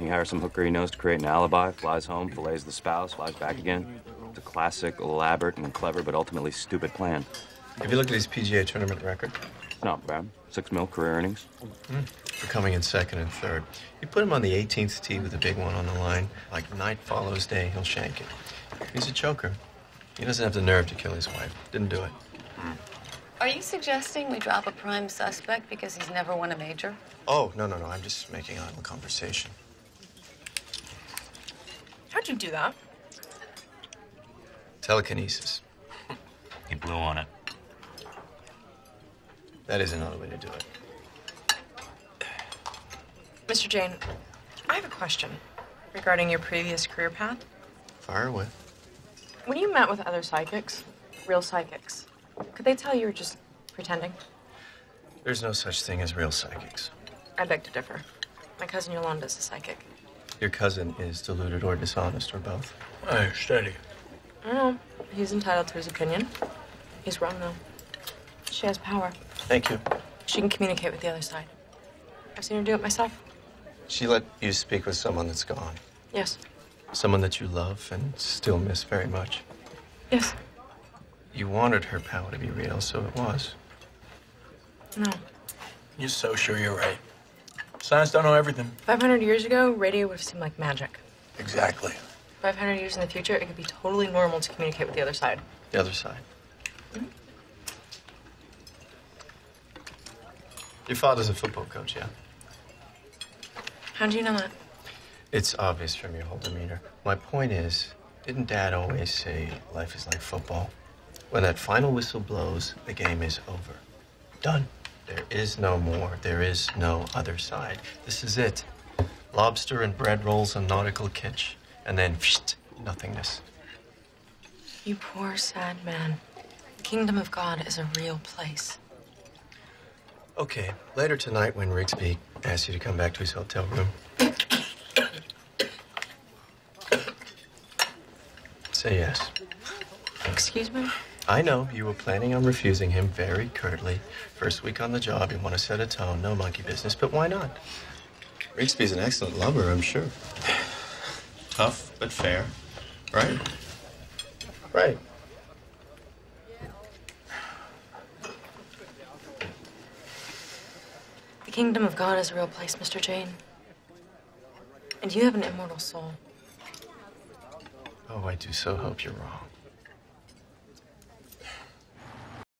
He hires some hooker he knows to create an alibi, flies home, fillets the spouse, flies back again. It's a classic, elaborate, and clever, but ultimately stupid plan. Have you looked at his PGA tournament record? Not bad. Six mil career earnings. Hmm. For coming in second and third. You put him on the 18th tee with a big one on the line. Like night follows day, he'll shank it. He's a choker. He doesn't have the nerve to kill his wife. Didn't do it. Are you suggesting we drop a prime suspect because he's never won a major? Oh, no, no, no. I'm just making idle conversation. How'd you do that? Telekinesis. He blew on it. That is another way to do it. Mr. Jane, I have a question regarding your previous career path. Fire away. When you met with other psychics, real psychics, could they tell you were just pretending? There's no such thing as real psychics. I beg to differ. My cousin Yolanda's a psychic. Your cousin is deluded or dishonest or both. Hey, steady. I know. He's entitled to his opinion. He's wrong, though. She has power. Thank you. She can communicate with the other side. I've seen her do it myself. She let you speak with someone that's gone. Yes. Someone that you love and still miss very much. Yes. You wanted her power to be real, so it was. No. You're so sure you're right. Science don't know everything. 500 years ago, radio would have seemed like magic. Exactly. 500 years in the future, it could be totally normal to communicate with the other side. The other side. Hmm. Your father's a football coach, yeah? How do you know that? It's obvious from your whole demeanor. My point is, didn't Dad always say life is like football? When that final whistle blows, the game is over. Done. There is no more. There is no other side. This is it. Lobster and bread rolls and nautical kitsch. And then, psht, nothingness. You poor, sad man. The kingdom of God is a real place. Okay, later tonight when Rigsby asks you to come back to his hotel room. Say yes. Excuse me? I know you were planning on refusing him very curtly. First week on the job, you want to set a tone, no monkey business, but why not? Rigsby's an excellent lover, I'm sure. Tough, but fair. Right? Right. The kingdom of God is a real place, Mr. Jane. And you have an immortal soul. Oh, I do so hope you're wrong.